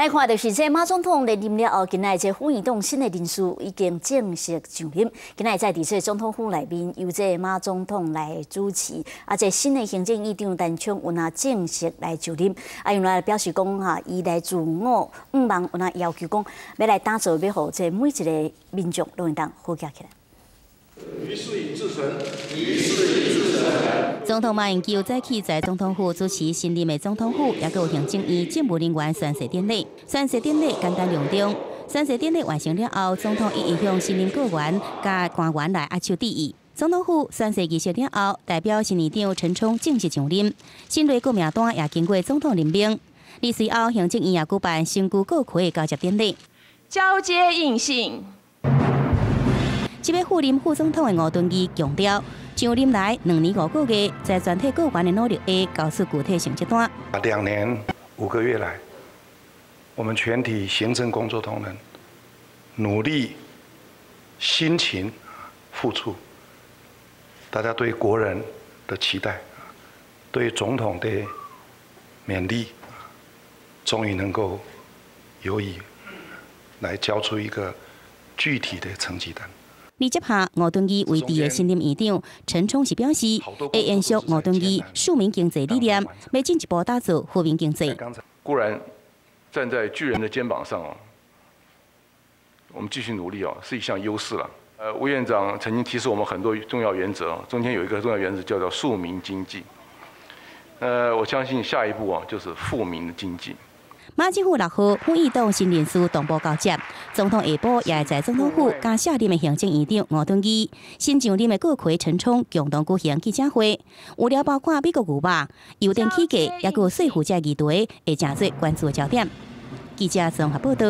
来看就是这马总统连任了后，今仔这副移动新的人事已经正式上任。今仔在伫这总统府内面，由这马总统来主持。啊，这新的行政院长陈冲有那正式来就任。啊，用来表示讲哈，伊来自我五万有那要求讲，要来打造要好这每一个民众都能当好起来。于是以至诚，于是以。总统马英九早起在总统府主持新任的总统府，也有行政院政务人员宣誓典礼。宣誓典礼简单隆重。宣誓典礼完成了后，总统一一向新任阁员加官员来握手致意。总统府宣誓仪式了后，代表新院长陈冲正式上任。新内阁名单也经过总统任命。而随后，行政院也举办新旧阁揆交接典礼。交接应信。这位副林副总统的吴敦义强调。上任来两年五个月，在全体各员的努力下，交出具体成绩单。两年五个月来，我们全体行政工作同仁努力、辛勤付出，大家对国人的期待，对总统的勉励，终于能够有以来交出一个具体的成绩单。你接下吴敦义为第的新任院长，陈冲是表示，会延续吴敦义庶民经济理念，要进一步打造富民经济。固然站在巨人的肩膀上哦，我们继续努力哦，是一项优势了。呃，吴院长曾经提示我们很多重要原则，中间有一个重要原则叫做庶民经济。呃，我相信下一步啊，就是富民的经济。马政府六号副议动新人事同步交接，总统下晡也会在总统府加下任的行政院长吴敦义，新上任的国会陈冲共同举行记者会，有了包括美国牛肉、油电起价，也有税负者议题，会正做关注的焦点。记者综合报道。